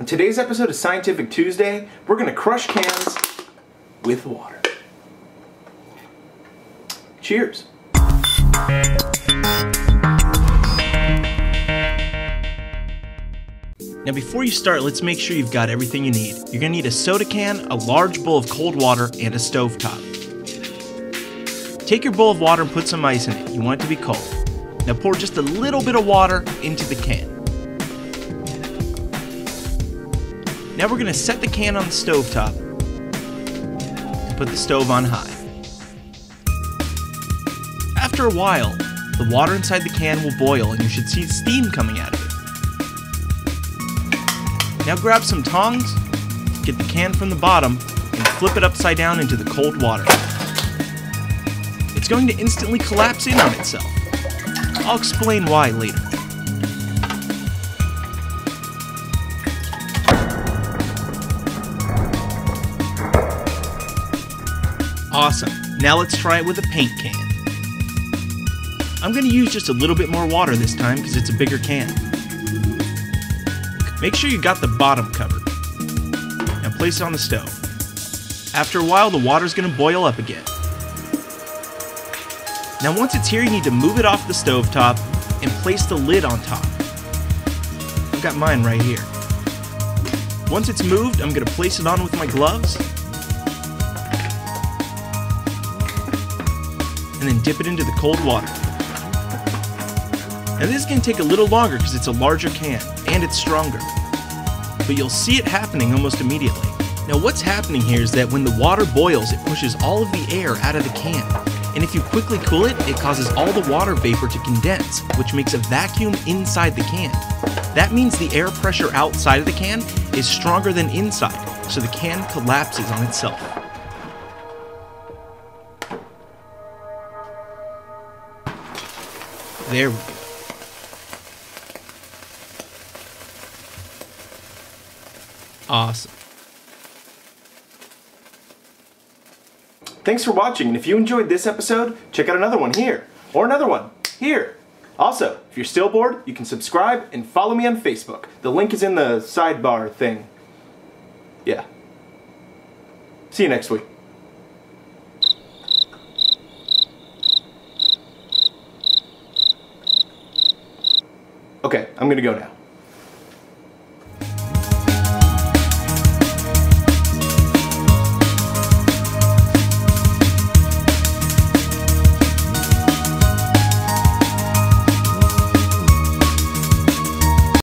On today's episode of Scientific Tuesday, we're going to crush cans with water. Cheers. Now before you start, let's make sure you've got everything you need. You're gonna need a soda can, a large bowl of cold water, and a stove top. Take your bowl of water and put some ice in it. You want it to be cold. Now pour just a little bit of water into the can. Now we're gonna set the can on the stove top and put the stove on high. After a while, the water inside the can will boil and you should see steam coming out of it. Now grab some tongs, get the can from the bottom, and flip it upside down into the cold water. It's going to instantly collapse in on itself. I'll explain why later. Awesome. Now let's try it with a paint can. I'm going to use just a little bit more water this time because it's a bigger can. Make sure you got the bottom covered. Now place it on the stove. After a while, the water's going to boil up again. Now once it's here, you need to move it off the stove top and place the lid on top. I've got mine right here. Once it's moved, I'm going to place it on with my gloves and then dip it into the cold water. Now this to take a little longer because it's a larger can and it's stronger. But you'll see it happening almost immediately. Now what's happening here is that when the water boils, it pushes all of the air out of the can. And if you quickly cool it, it causes all the water vapor to condense, which makes a vacuum inside the can. That means the air pressure outside of the can is stronger than inside, so the can collapses on itself. There we go. Awesome. Thanks for watching, and if you enjoyed this episode, check out another one here, or another one here. Also, if you're still bored, you can subscribe and follow me on Facebook. The link is in the sidebar thing. Yeah. See you next week. Okay, I'm gonna go now.